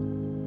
Bye.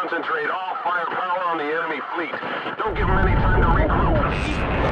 Concentrate all firepower on the enemy fleet. Don't give them any time to regroup.